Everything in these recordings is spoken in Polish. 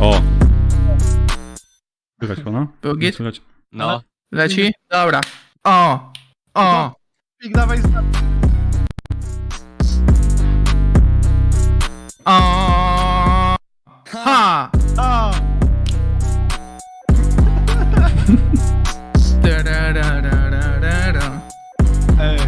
O! Słychać pana? Był git? Słychać. No. Leci? Dobra. O! O! Pik, dawaj z... O! Ha! Ej.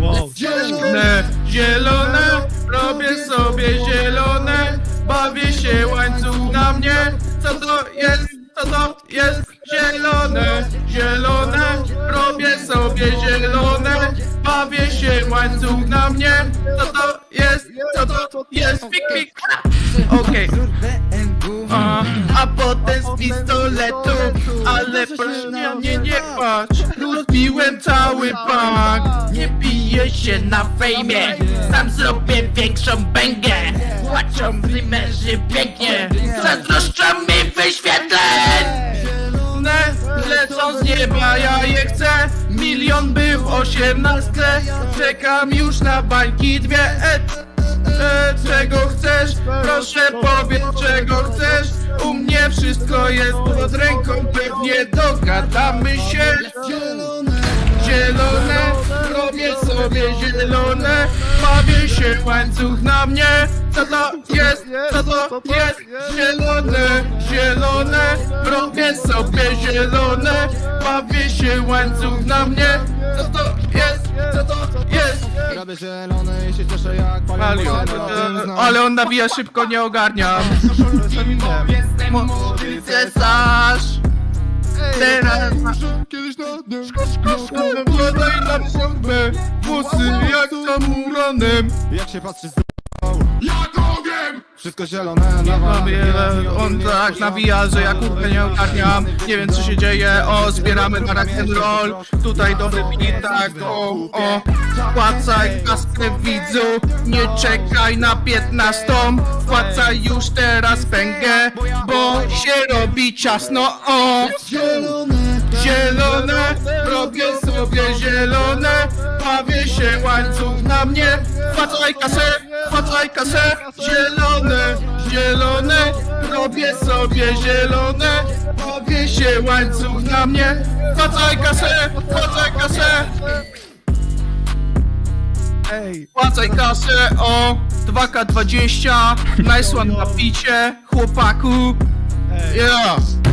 Wow. Zielone, zielone, robię sobie zielone, bawię się łańcuch na mnie. Co to jest? Co to jest? Zielone, zielone, robię sobie zielone, bawię się łańcuch na mnie. Co to jest? Co to jest? Pik, pik. Okej. A, a potem z pistoletu, ale proszę na mnie nie patrz Rozbiłem cały bank Nie biję się na fejmie Sam zrobię większą bęgę Płaczą męży pięknie. Zazdroszczą mi wyświetleń. Zielone lecą z nieba, ja je chcę. Milion był osiemnastce Czekam już na bańki dwie. E, e, Czego chcesz? Proszę powiedz czego chcesz. U mnie wszystko jest pod ręką. Pewnie dogadamy się. Zielone, robię sobie zielone Bawię się łańcuch na mnie Co to jest? Co to jest? Zielone, zielone Robię sobie zielone Bawię się łańcuch na mnie Co to jest? Co to jest? Robię zielony i się cieszę jak Ali, palion ale on nawija szybko, nie ogarniam Młody cesarz Teraz Kiedyś na dniu Podaj na bombę Włosy jak samuranem Jak się patrzysz z Wszystko zielone na Mamy, on tak nawija, że ja kurde nie ogarniam. Nie wiem co się dzieje, o zbieramy na rock'n'roll Tutaj dobry beat, tak, o, o. Wpłacaj kaskę widzu, nie czekaj na piętnastą. Wpłacaj już teraz pęgę, bo się robi ciasno, o. Zielone, robię sobie zielone mnie. Wpłacaj kasę, wpłacaj kasę. Zielone, zielone Robię sobie zielone. Bawię się łańcuch na mnie. Wpłacaj kasę, wpłacaj kasę. Ej, Wpłacaj kasę, o 2K20 Nice one na picie, chłopaku. Yeah